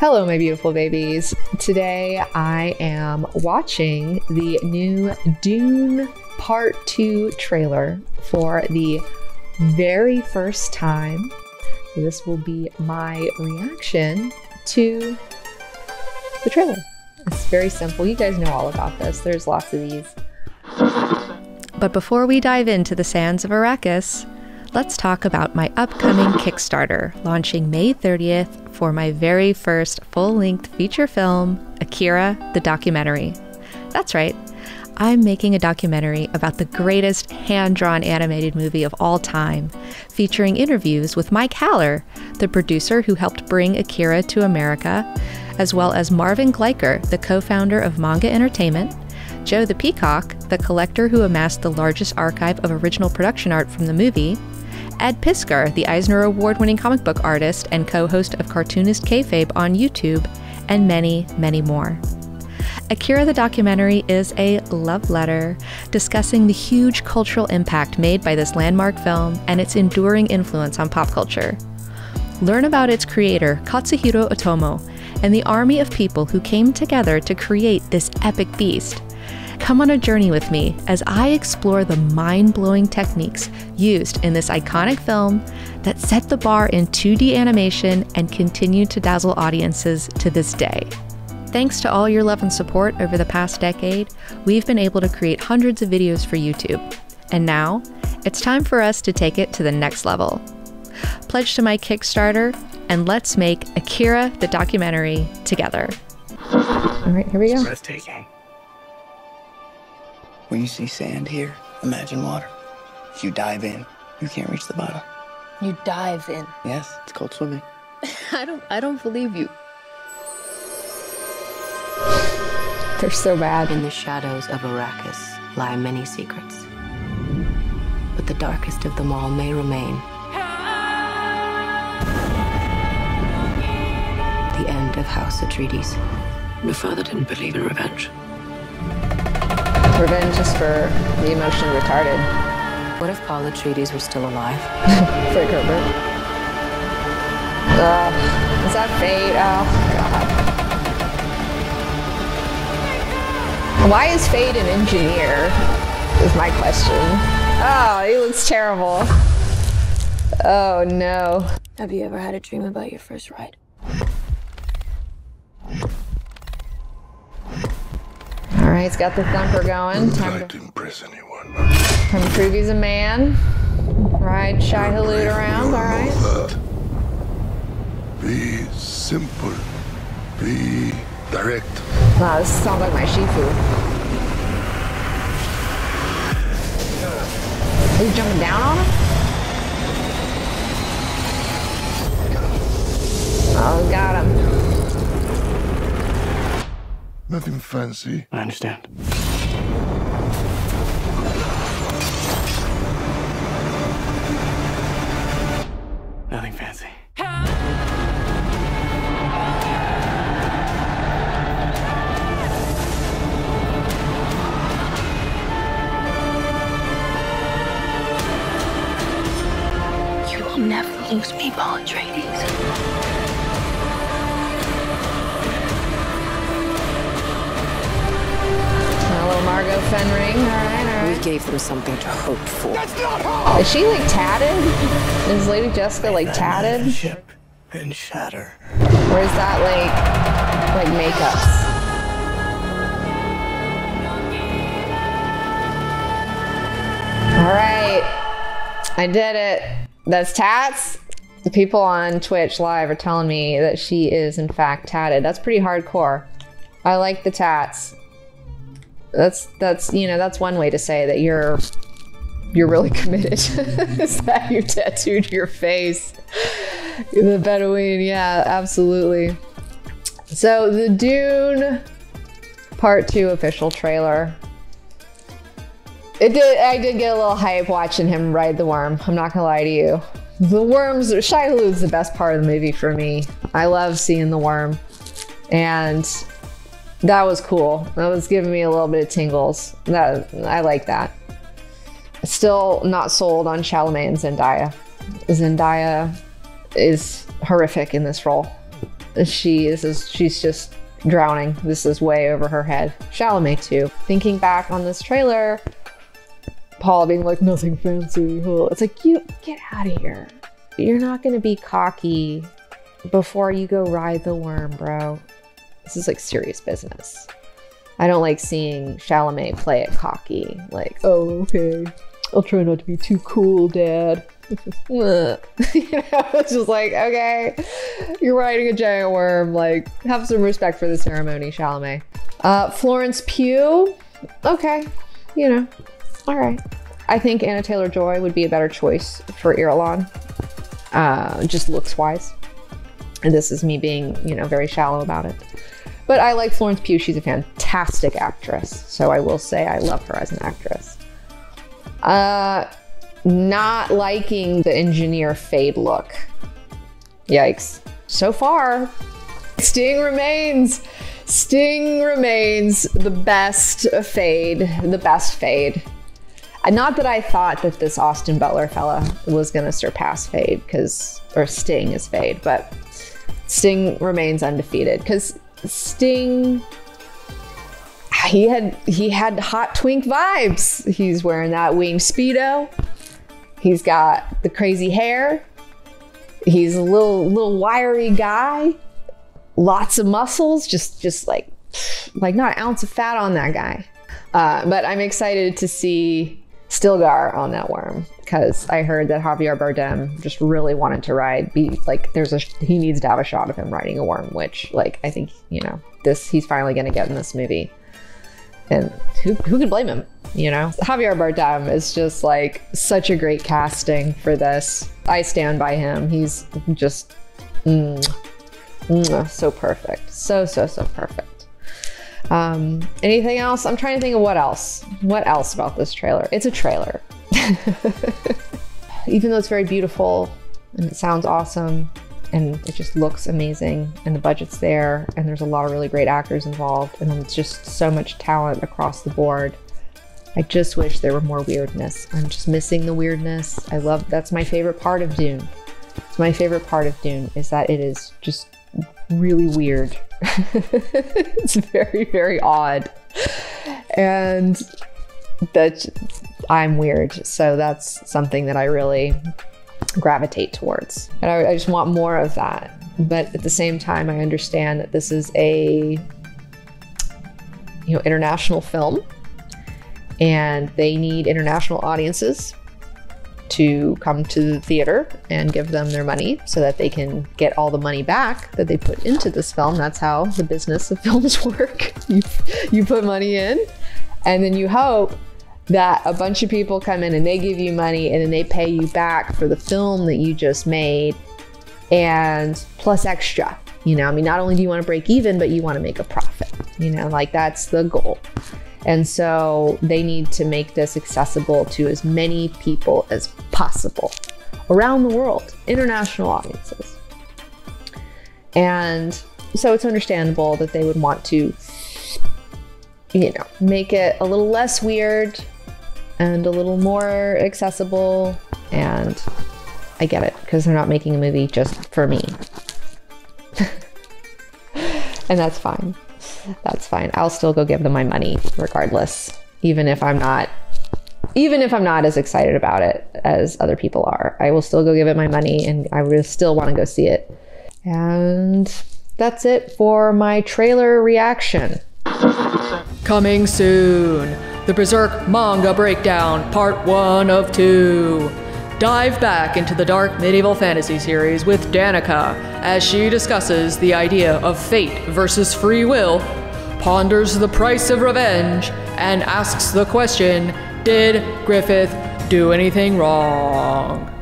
Hello, my beautiful babies. Today I am watching the new Dune Part 2 trailer for the very first time. This will be my reaction to the trailer. It's very simple. You guys know all about this. There's lots of these. But before we dive into the sands of Arrakis, let's talk about my upcoming Kickstarter launching May 30th for my very first full length feature film, Akira the Documentary. That's right, I'm making a documentary about the greatest hand drawn animated movie of all time, featuring interviews with Mike Haller, the producer who helped bring Akira to America, as well as Marvin Gleicher, the co founder of Manga Entertainment, Joe the Peacock, the collector who amassed the largest archive of original production art from the movie, Ed Piskor, the Eisner Award winning comic book artist and co host of Cartoonist Kayfabe on YouTube, and many, many more. Akira the documentary is a love letter discussing the huge cultural impact made by this landmark film and its enduring influence on pop culture. Learn about its creator, Katsuhiro Otomo, and the army of people who came together to create this epic beast. Come on a journey with me as I explore the mind blowing techniques used in this iconic film that set the bar in 2D animation and continue to dazzle audiences to this day. Thanks to all your love and support over the past decade, we've been able to create hundreds of videos for YouTube. And now, it's time for us to take it to the next level. Pledge to my Kickstarter, and let's make Akira the documentary together. All right, here we go. Breathtaking. When you see sand here, imagine water. If you dive in, you can't reach the bottom. You dive in. Yes, it's called swimming. I don't I don't believe you. They're so bad. In the shadows of Arrakis lie many secrets. But the darkest of them all may remain. The end of House Atreides. Your father didn't believe in revenge. Revenge is for the emotionally retarded. What if Paul Atreides were still alive? Frank Herbert. Ugh, is that fate? Oh, God. Why is Feyd an engineer? Is my question. Oh, he looks terrible. Oh no. Have you ever had a dream about your first ride? All right, he's got the thumper going. Time to, impress anyone. time to prove he's a man. Ride Shai-Hulud around, all right. Be simple. Be direct. Wow, this sounds like my Shifu. Are you jumping down on him? Oh, got him. Nothing fancy. I understand. Nothing fancy. You will never lose me, Paul Atreides. Hello, Margot Fenring. All right, all We gave them something to hope for. That's not hope! Is she like tatted? Is Lady Jessica like tatted? Ship and shatter. Or is that like like makeups? All right, I did it. That's tats. The people on Twitch live are telling me that she is in fact tatted. That's pretty hardcore. I like the tats. That's that's you know that's one way to say that you're you're really committed. is that you tattooed your face? The Bedouin, yeah, absolutely. So the Dune Part Two official trailer. It did. I did get a little hype watching him ride the worm. I'm not gonna lie to you. The worms. Shai-Hulud's the best part of the movie for me. I love seeing the worm, and that was cool. That was giving me a little bit of tingles. That I like that. Still not sold on Chalamet and Zendaya. Zendaya is horrific in this role. she is she's just drowning. This is way over her head. Chalamet too. Thinking back on this trailer, Paul being like, nothing fancy. It's like, you get out of here. You're not gonna be cocky before you go ride the worm, bro. This is like serious business. I don't like seeing Chalamet play it cocky. Like, oh, okay. I'll try not to be too cool, Dad. you know, it's just like, okay, you're riding a giant worm. Like, have some respect for the ceremony, Chalamet. Uh, Florence Pugh. Okay, you know, all right. I think Anya Taylor Joy would be a better choice for Irulan, uh, just looks wise. And this is me being, you know, very shallow about it. But I like Florence Pugh. She's a fantastic actress. So I will say I love her as an actress. Uh, not liking the engineer Feyd look. Yikes. So far, Sting remains. Sting remains the best Feyd, the best Feyd. Not that I thought that this Austin Butler fella was gonna surpass Feyd, because or Sting is Feyd, but Sting remains undefeated because Sting he had he had hot twink vibes. He's wearing that wing speedo. He's got the crazy hair. He's a little little wiry guy. Lots of muscles, just just like like not an ounce of fat on that guy. Uh, but I'm excited to see Stilgar on that worm because I heard that Javier Bardem just really wanted to ride. Be like, there's a he needs to have a shot of him riding a worm, which like I think you know this he's finally going to get in this movie. And who who could blame him? You know, Javier Bardem is just like such a great casting for this. I stand by him. He's just mm, mm, so perfect, so so so perfect. Um, anything else? I'm trying to think of what else. What else about this trailer? It's a trailer. Even though it's very beautiful and it sounds awesome and it just looks amazing and the budget's there and there's a lot of really great actors involved and it's just so much talent across the board. I just wish there were more weirdness. I'm just missing the weirdness. I love that's my favorite part of Dune. It's my favorite part of Dune is that it is just really weird. it's very, very odd. And that I'm weird. So that's something that I really gravitate towards. And I, I just want more of that. But at the same time, I understand that this is a you know international film and they need international audiences to come to the theater and give them their money so that they can get all the money back that they put into this film. That's how the business of films work. You, you put money in, and then you hope that a bunch of people come in and they give you money and then they pay you back for the film that you just made and plus extra. You know, I mean, not only do you want to break even, but you want to make a profit. You know, like that's the goal. And so they need to make this accessible to as many people as possible around the world, international audiences. And so it's understandable that they would want to, you know, make it a little less weird and a little more accessible. And I get it because they're not making a movie just for me. and that's fine that's fine. I'll still go give them my money regardless, even if I'm not even if I'm not as excited about it as other people are. I will still go give it my money and I will still want to go see it. And that's it for my trailer reaction. Coming soon. The Berserk Manga Breakdown, Part 1 of 2. Dive back into the dark medieval fantasy series with Danika as she discusses the idea of fate versus free will, ponders the price of revenge, and asks the question Did Griffith do anything wrong?